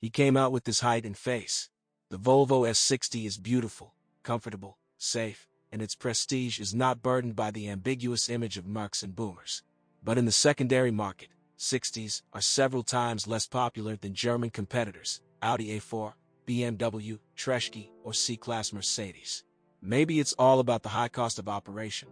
He came out with this height and face. The Volvo S60 is beautiful, comfortable, safe, and its prestige is not burdened by the ambiguous image of Mercs and boomers. But in the secondary market, 60s are several times less popular than German competitors, Audi A4, BMW, Treshki, or C-Class Mercedes. Maybe it's all about the high cost of operation.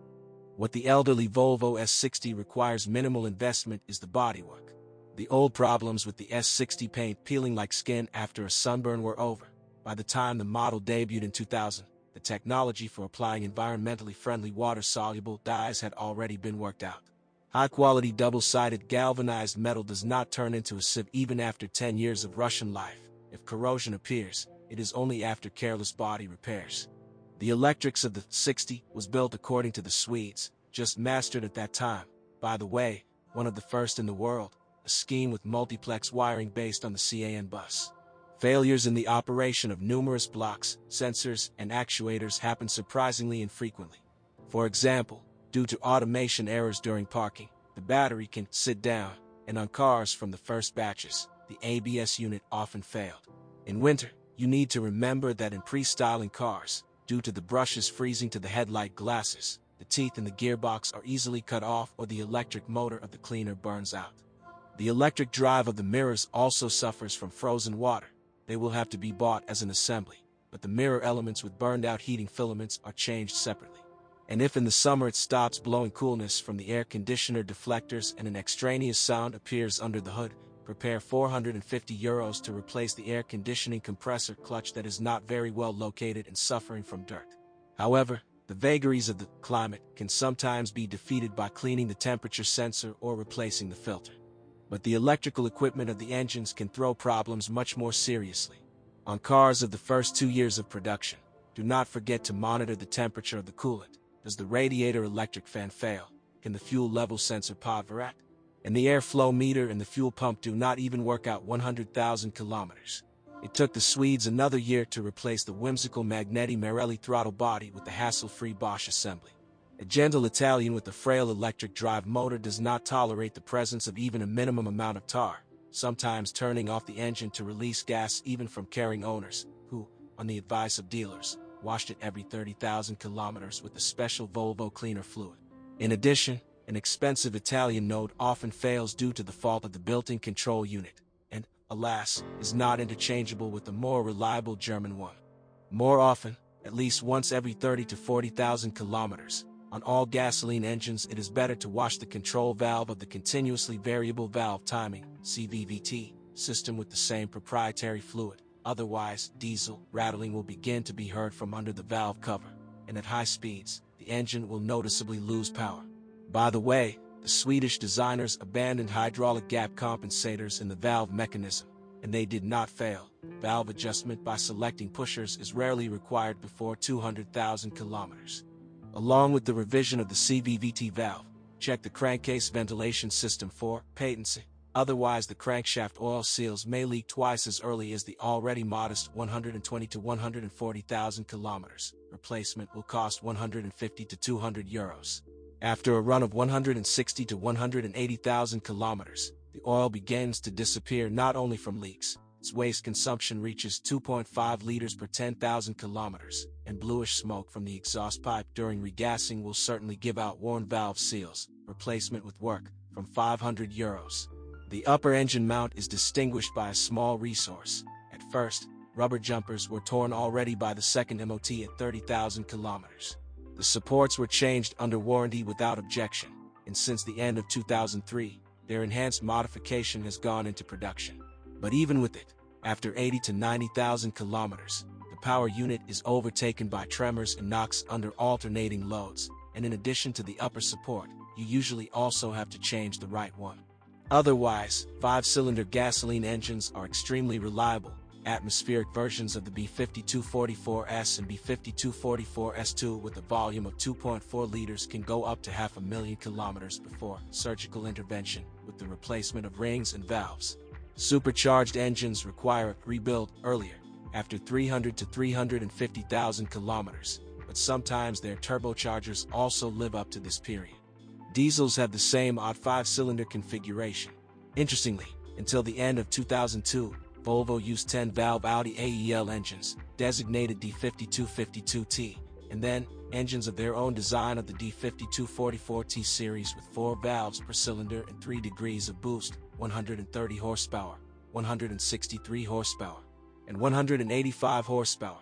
What the elderly Volvo S60 requires minimal investment is the bodywork. The old problems with the S60 paint peeling like skin after a sunburn were over. By the time the model debuted in 2000, the technology for applying environmentally friendly water-soluble dyes had already been worked out. High-quality double-sided galvanized metal does not turn into a sieve even after 10 years of Russian life. If corrosion appears, it is only after careless body repairs. The electrics of the 60 was built according to the Swedes, just mastered at that time. By the way, one of the first in the world, a scheme with multiplex wiring based on the CAN bus. Failures in the operation of numerous blocks, sensors, and actuators happen surprisingly infrequently. For example, due to automation errors during parking, the battery can sit down, and on cars from the first batches, the ABS unit often failed. In winter, you need to remember that in pre-styling cars, due to the brushes freezing to the headlight glasses, the teeth in the gearbox are easily cut off or the electric motor of the cleaner burns out. The electric drive of the mirrors also suffers from frozen water, they will have to be bought as an assembly, but the mirror elements with burned out heating filaments are changed separately. And if in the summer it stops blowing coolness from the air conditioner deflectors and an extraneous sound appears under the hood, prepare 450 euros to replace the air conditioning compressor clutch that is not very well located and suffering from dirt. However, the vagaries of the climate can sometimes be defeated by cleaning the temperature sensor or replacing the filter but the electrical equipment of the engines can throw problems much more seriously. On cars of the first two years of production, do not forget to monitor the temperature of the coolant. Does the radiator electric fan fail? Can the fuel level sensor power And the airflow meter and the fuel pump do not even work out 100,000 kilometers. It took the Swedes another year to replace the whimsical Magneti Marelli throttle body with the hassle-free Bosch assembly. A gentle Italian with a frail electric drive motor does not tolerate the presence of even a minimum amount of tar, sometimes turning off the engine to release gas even from caring owners, who, on the advice of dealers, washed it every 30,000 kilometers with a special Volvo cleaner fluid. In addition, an expensive Italian node often fails due to the fault of the built-in control unit, and, alas, is not interchangeable with the more reliable German one. More often, at least once every 30 to 40,000 kilometers, on all gasoline engines, it is better to wash the control valve of the continuously variable valve timing CVVT system with the same proprietary fluid. Otherwise, diesel rattling will begin to be heard from under the valve cover, and at high speeds, the engine will noticeably lose power. By the way, the Swedish designers abandoned hydraulic gap compensators in the valve mechanism, and they did not fail. Valve adjustment by selecting pushers is rarely required before 200,000 kilometers. Along with the revision of the CVVT valve, check the crankcase ventilation system for patency. Otherwise, the crankshaft oil seals may leak twice as early as the already modest 120 to 140,000 kilometers. Replacement will cost 150 to 200 euros. After a run of 160 to 180,000 kilometers, the oil begins to disappear not only from leaks, its waste consumption reaches 2.5 liters per 10,000 kilometers, and bluish smoke from the exhaust pipe during regassing will certainly give out worn valve seals, replacement with work, from 500 euros. The upper engine mount is distinguished by a small resource. At first, rubber jumpers were torn already by the second MOT at 30,000 kilometers. The supports were changed under warranty without objection, and since the end of 2003, their enhanced modification has gone into production. But even with it, after 80 to 90,000 kilometers, the power unit is overtaken by tremors and knocks under alternating loads, and in addition to the upper support, you usually also have to change the right one. Otherwise, five-cylinder gasoline engines are extremely reliable. Atmospheric versions of the B5244S and B5244S2 with a volume of 2.4 liters can go up to half a million kilometers before surgical intervention with the replacement of rings and valves. Supercharged engines require a rebuild earlier, after 300 to 350,000 kilometers, but sometimes their turbochargers also live up to this period. Diesels have the same odd five-cylinder configuration. Interestingly, until the end of 2002, Volvo used 10-valve Audi AEL engines, designated D5252T, and then engines of their own design of the D5244T series with 4 valves per cylinder and 3 degrees of boost, 130 horsepower, 163 horsepower, and 185 horsepower.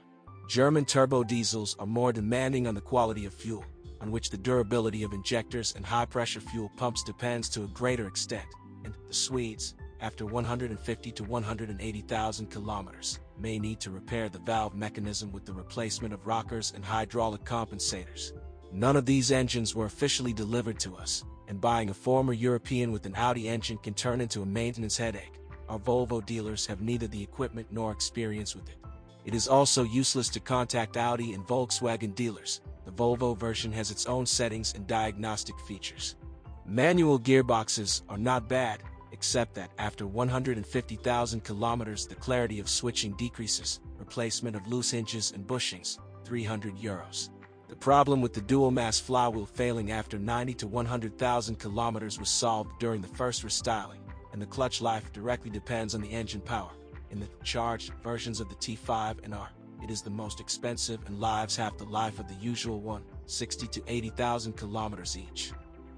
German turbo diesels are more demanding on the quality of fuel, on which the durability of injectors and high-pressure fuel pumps depends to a greater extent, and the Swedes, after 150 to 180,000 kilometers, may need to repair the valve mechanism with the replacement of rockers and hydraulic compensators. None of these engines were officially delivered to us, and buying a former European with an Audi engine can turn into a maintenance headache. Our Volvo dealers have neither the equipment nor experience with it. It is also useless to contact Audi and Volkswagen dealers. The Volvo version has its own settings and diagnostic features. Manual gearboxes are not bad, except that after 150,000 kilometers the clarity of switching decreases, replacement of loose hinges and bushings, 300 euros. The problem with the dual-mass flywheel failing after 90 to 100,000 kilometers was solved during the first restyling, and the clutch life directly depends on the engine power. In the charged versions of the T5 and R, it is the most expensive and lives half the life of the usual one, 60 to 80,000 kilometers each.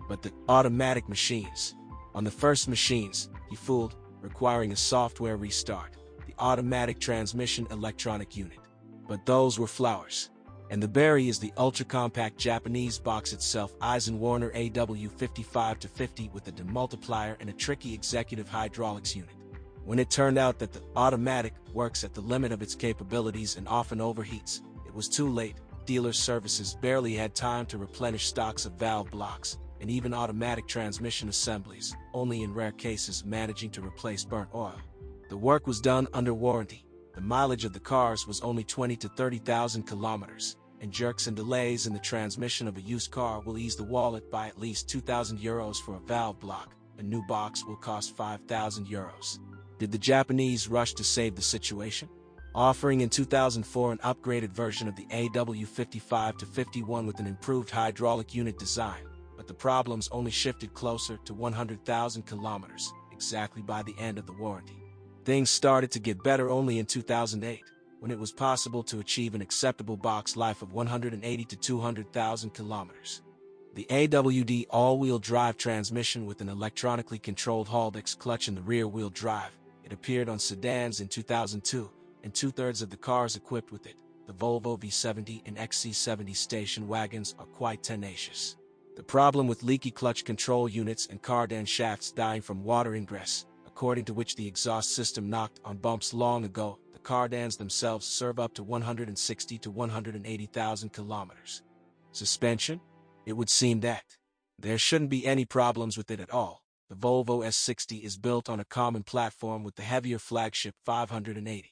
But the automatic machines, on the first machines, he fooled, requiring a software restart, the automatic transmission electronic unit. But those were flowers. And the berry is the ultra-compact Japanese box itself Aisin Warner AW55-50 with a demultiplier and a tricky executive hydraulics unit. When it turned out that the automatic works at the limit of its capabilities and often overheats, it was too late. Dealer services barely had time to replenish stocks of valve blocks, and even automatic transmission assemblies, only in rare cases managing to replace burnt oil. The work was done under warranty. The mileage of the cars was only 20 to 30,000 kilometers, and jerks and delays in the transmission of a used car will ease the wallet by at least 2,000 euros for a valve block. A new box will cost 5,000 euros. Did the Japanese rush to save the situation? Offering in 2004 an upgraded version of the AW55 to 51 with an improved hydraulic unit design, but the problems only shifted closer to 100,000 kilometers, exactly by the end of the warranty. Things started to get better only in 2008, when it was possible to achieve an acceptable box life of 180 to 200,000 kilometers. The AWD all-wheel drive transmission with an electronically controlled Haldex clutch in the rear-wheel drive, it appeared on sedans in 2002, and two-thirds of the cars equipped with it, the Volvo V70 and XC70 station wagons are quite tenacious. The problem with leaky clutch control units and cardan shafts dying from water ingress, according to which the exhaust system knocked on bumps long ago, the cardans themselves serve up to 160 to 180,000 kilometers. Suspension? It would seem that there shouldn't be any problems with it at all. The Volvo S60 is built on a common platform with the heavier flagship S80.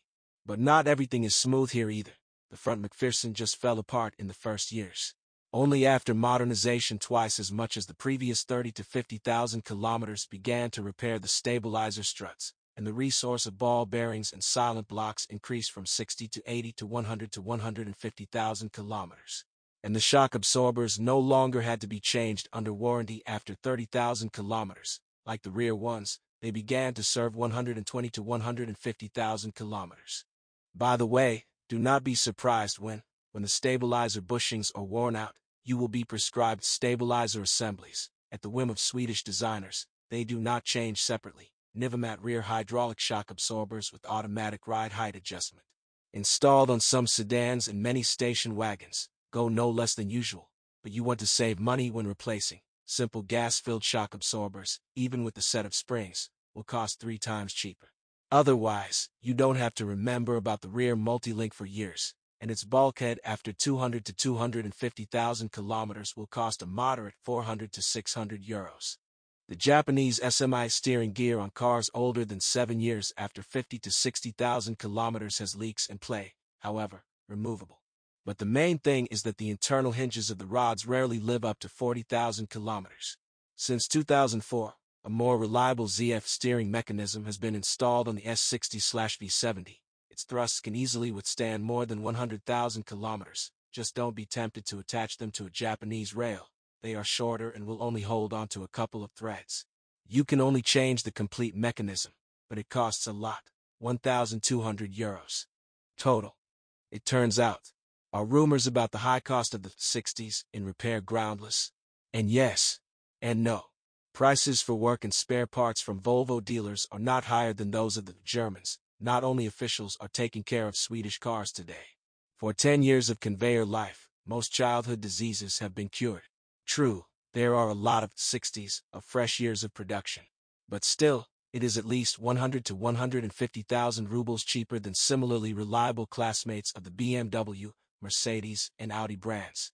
But not everything is smooth here either. The front McPherson just fell apart in the first years. Only after modernization twice as much as the previous 30 to 50,000 kilometers began to repair the stabilizer struts, and the resource of ball bearings and silent blocks increased from 60 to 80 to 100 to 150,000 kilometers. And the shock absorbers no longer had to be changed under warranty after 30,000 kilometers. Like the rear ones, they began to serve 120 to 150,000 kilometers. By the way, do not be surprised when, when the stabilizer bushings are worn out, you will be prescribed stabilizer assemblies. At the whim of Swedish designers, they do not change separately. Nivomat rear hydraulic shock absorbers with automatic ride height adjustment. Installed on some sedans and many station wagons, go no less than usual, but you want to save money when replacing. Simple gas-filled shock absorbers, even with the set of springs, will cost three times cheaper. Otherwise, you don't have to remember about the rear multi-link for years and its bulkhead after 200 to 250,000 kilometers will cost a moderate 400 to 600 euros. The Japanese SMI steering gear on cars older than 7 years after 50 to 60,000 kilometers has leaks and play, however, removable. But the main thing is that the internal hinges of the rods rarely live up to 40,000 kilometers. Since 2004, a more reliable ZF steering mechanism has been installed on the S60-V70, its thrusts can easily withstand more than 100,000 kilometers. Just don't be tempted to attach them to a Japanese rail. They are shorter and will only hold onto a couple of threads. You can only change the complete mechanism, but it costs a lot. 1,200 euros. Total. It turns out, our rumors about the high cost of the 60s in repair groundless? And yes, and no. Prices for work and spare parts from Volvo dealers are not higher than those of the Germans. Not only officials are taking care of Swedish cars today. For 10 years of conveyor life, most childhood diseases have been cured. True, there are a lot of 60s of fresh years of production. But still, it is at least 100 to 150,000 rubles cheaper than similarly reliable classmates of the BMW, Mercedes, and Audi brands.